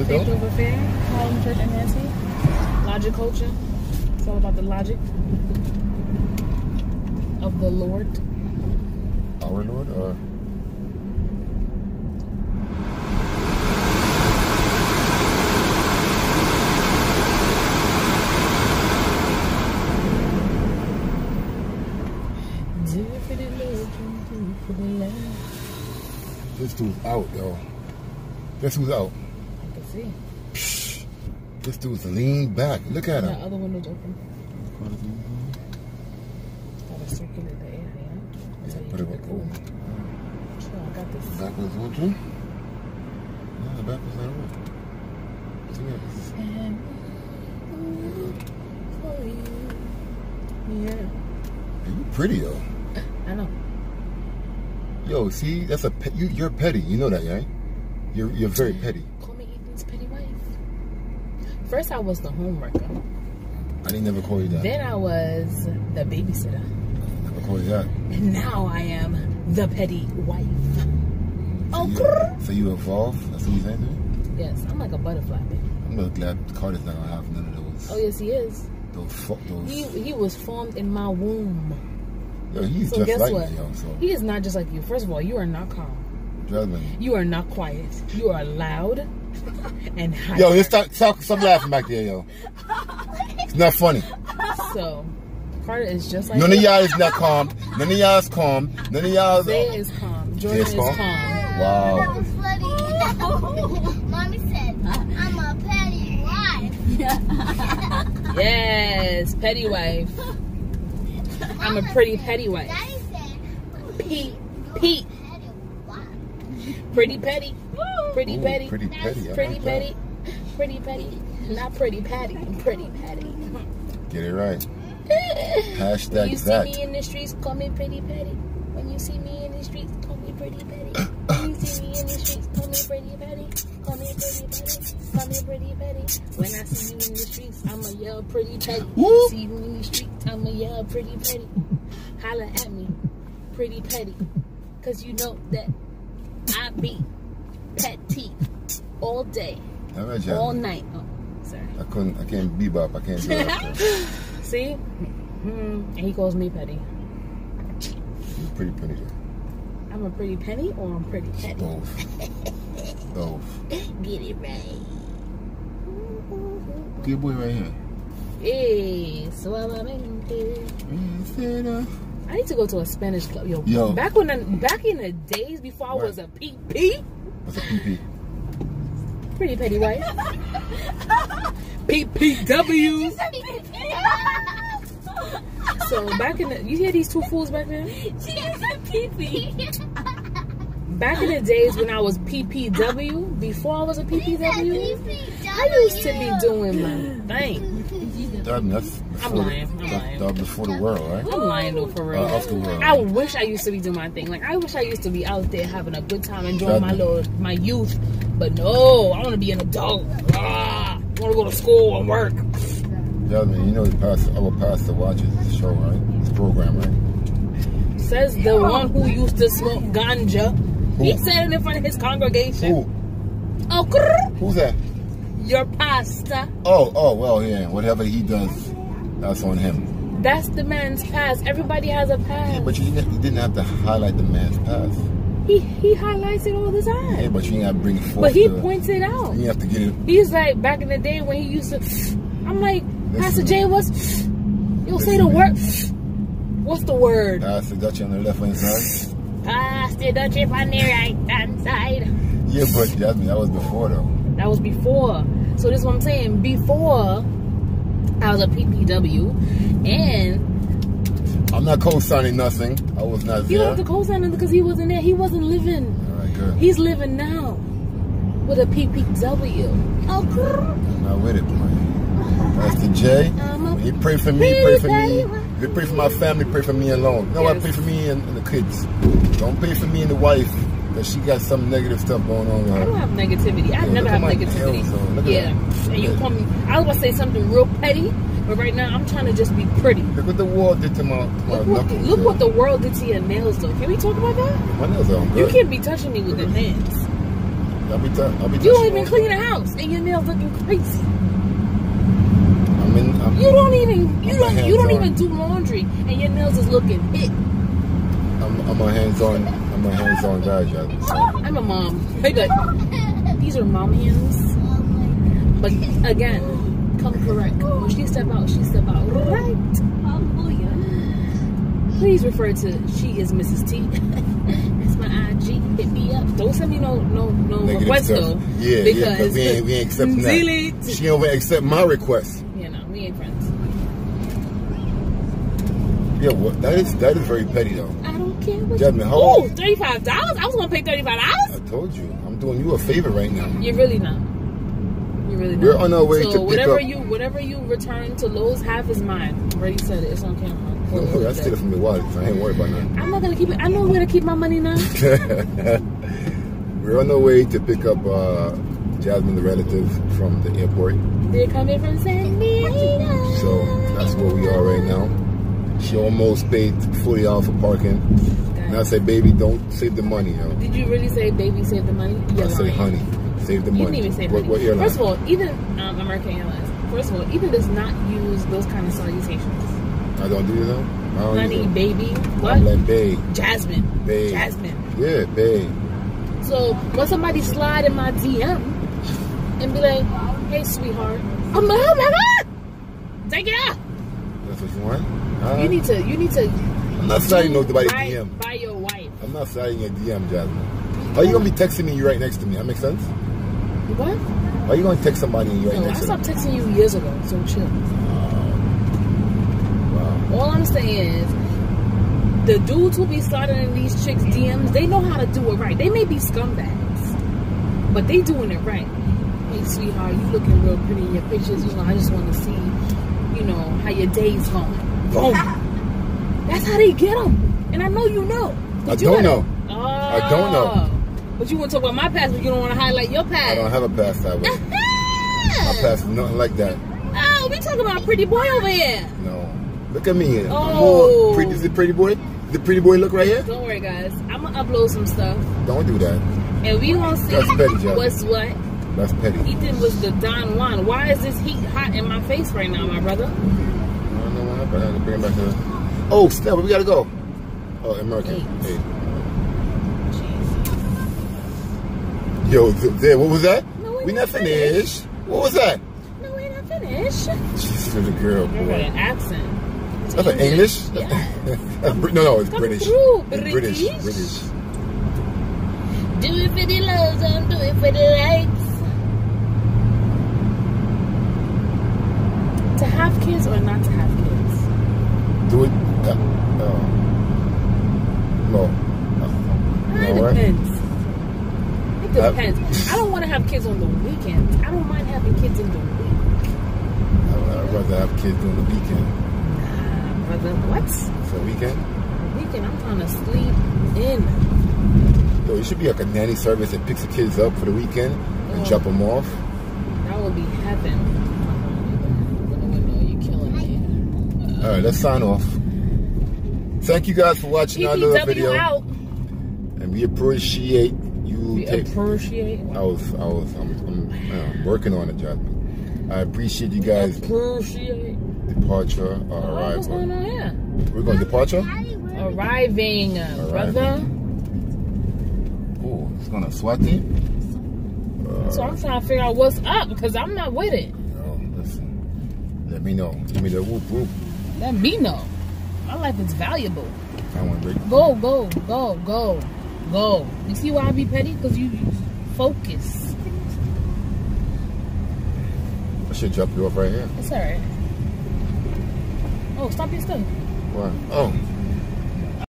It Faith though? over fair, Harlem Church and Nancy. Logic culture. It's all about the logic of the Lord. Our Lord or Do it for the Lord, do it for the Lord. this dude's out, yo. Guess who's out? See. This dude's leaned back. Look at The him. other window's open. Gotta circulate the air, yeah. That's you Put it back cool. over. Sure, I got this. Backwards one too? No, the backwards not on. And. Yeah. You pretty though. I know. Yo, see, that's a pe- you, you're petty. You know that, right? You're you're very petty. Call me Ethan's petty wife. First, I was the homewrecker. I didn't never call you that. Then I was the babysitter. never call you that. And now I am the petty wife. So Oh, you, so you evolve. That's what you're saying to me? Yes, I'm like a butterfly, baby. I'm really glad Carter's not gonna have none of those. Oh, yes, he is. Those fuck those. He he was formed in my womb. yo, he's So just guess like what? me, yo. So He is not just like you. First of all, you are not calm. Jasmine. You are not quiet. You are loud and high. Yo, let's stop, stop, stop laughing back there, yo. It's not funny. So, Carter is just like None of you. y'all is not calm. None of y'all is calm. None of y'all is. Zay is calm. Jordan Zay is is calm? calm. Wow. That was funny. Mommy said, I'm a petty wife. Yes, petty wife. I'm a pretty petty wife. Daddy said, Pete, Pete, petty wife. Pretty petty, pretty Ooh, petty, Pretty petty. I pretty like petty, pretty petty. Not pretty patty, pretty patty. Get it right. Hashtag when Hashtag you see me in the streets, call me pretty petty. When you see me in the streets, call me pretty petty. When you see me in the streets, call me pretty petty. Call me pretty petty. Call me pretty petty. When I see you in the streets, I'ma yell pretty petty. Woo. See you in the streets, I'ma yell pretty petty. Holla at me, pretty petty. Cause you know that I be petty all day, All right, all night. Oh, sorry. I couldn't. I can't bebop. I can't do that. See? hmm And he calls me petty. You're pretty petty. though. I'm a pretty penny or I'm pretty petty? Both. Both. Get it right. Good boy right here. Hey, suavemente. I need to go to a Spanish club. Yo, Yo. back when back in the days before I was a PP, What's a PP? pretty petty wife. PPW. So back in the, you hear these two fools back there? She is a pee-pee. Back in the days when I was PPW, before I was a PPW, I used to be doing my thing. That, that's before, lying, I'm the, lying. that, that before the world, right? I'm lying though, for real. Uh, off the world. I wish I used to be doing my thing. Like I wish I used to be out there having a good time, enjoying my Exactly. little my youth. But no, I want to be an adult. Ah, I want to go to school and work. Jasmine, you know the pastor, our pastor watches the show, right? This program, right? Says the one who used to smoke ganja. He Who? said it in front of his congregation. Who? Oh, grrr, Who's that? your pastor. Oh, oh, well, yeah. Whatever he does, that's on him. That's the man's past. Everybody has a past. Yeah, but you didn't, you didn't have to highlight the man's past. He he highlights it all the time. Yeah, but you to bring it forth. But he the- points it out. You have to get it. He's like back in the day when he used to. I'm like Pastor Listen. Jay was. You'll say the word. What's the word? I Pastor Dutch on the left hand side. Pastor the chip on the right hand side. Yeah, but Jasmine, that was before though. That was before. So this is what I'm saying. Before I was a PPW, and I'm not co-signing nothing. I was not you don't there. have to co-sign him because he wasn't there. He wasn't living. All right, good. He's living now with a PPW. Oh, grrr. I'm not with it, man. Pastor J, I'm a when you pray for me, pray for me. If you pray for my family, pray for me alone. No? Yes. Pray for me and, and the kids. Don't pray for me and the wife because she got some negative stuff going on I don't have negativity. I Yeah, never have negativity. Yeah. And you call me. I was gonna say something real petty, but right now I'm trying to just be pretty. Look what the world did to my, to my Look what, knuckles. look what the world did to your nails, though. Can we talk about that? My nails are You can't be touching me with your hands. I'll be, t- I'll be You don't even clean the house, and your nails looking crazy. I'm in. I'm, You don't even you I'm don't you don't hands-on. even do laundry, and your nails is looking hit. I'm, I'm a hands-on. I'm a hands-on guy. So I'm a mom. Hey, good. These are mom hands. But again, come correct. When she step out, she step out right. Hallelujah. Please refer to she is Mrs. T. That's my IG. Hit me up. Don't send me no no no negative request stuff. though. Yeah, yeah. because Because we ain't, we ain't accepting that. Delete. She don't accept my request. You know, we ain't friends. Yeah, what? That is that is very petty though. I don't care what Jasmine, you how Ooh, $35? I was gonna pay $35. I told you, I'm doing you a favor right now. You're really not. You're really not. We're on our way so to pick whatever up- you whatever you return to Lowe's, half is mine. Already said it. It's on camera. No, no, I steal it from your wallet, I ain't worried about nothing. I'm not gonna keep it. I know where to keep my money now. We're on our way to pick up uh, Jasmine, the relative, from the airport. They're coming from San Diego. So that's where we are right now. She almost paid fully out for parking. And I said, baby, don't save the money, yo. Did you really say baby save the money? You're I say, lying. honey, save the You money. didn't even say what, money. what? First of all, even um, American Airlines. First of all, even does not use those kind of salutations. I don't do that. I don't Honey, baby, what? I'm like, babe, Jasmine. babe. Jasmine. Yeah, babe. So when somebody slide in my DM and be like, "Hey, sweetheart," I'm like, "Oh my god, take it out." You want? Uh, You need to. You need to. I'm not sliding no nobody's by, DM. by your wife. I'm not sliding your DM, Jasmine. Are you gonna be texting me? You right next to me. That makes sense. What? Why you gonna text somebody and you right No, I next to them? stopped texting you years ago. So chill. Wow. All I'm saying is, the dudes who be sliding in these chicks' DMs, they know how to do it right. They may be scumbags, but they doing it right. Hey, sweetheart, you looking real pretty in your pictures. You know, I just want to see, you know, how your day's going. Boom. That's how they get them. And I know you know. I you don't know. Oh. I don't know. But you want to talk about my past, but you don't want to highlight your past. I don't have a past that way. My past is nothing like that. Oh, we talking about a pretty boy over here. No. Look at me. Oh. pretty. Is it pretty boy? The pretty boy look right here? Don't worry, guys. I'm gonna upload some stuff, Don't do that. and we gonna see That's petty, what's what. That's petty. Ethan was the Don Juan. Why is this heat hot in my face right now, my brother? I don't know what happened. I had to bring it back the... Oh, Steph, we gotta go. Oh, American. Eight. Hey. Yo, there, what was that? No, we're we not not finished. What was that? No, we're not finished. She's a girl, You got boy. an accent. It's That's an English? Yeah. That's no, no, it's Come British. through, British. British. British. Do it for the loves, I'm do it for the lights. To have kids or not to have kids? Do it. Uh, uh, no. It No, right? depends. It Uh, depends. I don't want to have kids on the weekends. I don't mind having kids in the week. I'd rather have kids during the weekend. Nah, brother. What? For the weekend? Weekend, I'm trying to sleep in. Yo, it should be like a nanny service that picks the kids up for the weekend and Oh. drop them off. That would be heaven. All right, let's sign off. Thank you guys for watching our little video, out. and we appreciate you. We take- appreciate. I was, I was, I'm, I'm, I'm working on it, Jasmine. I appreciate you guys' Appreciate. departure or Oh, what's going on here? We're going departure. Arriving, uh, brother. Oh, it's gonna Swati. So I'm trying to figure out what's up because I'm not with it. Oh, listen. Let me know. Give me the whoop whoop. Let me know. My life is valuable. I want to. Go, go, go, go, go. You see why I be petty? Because you, you focus. I should drop you off right here. It's alright. Oh, stop your stuff. Why? Oh,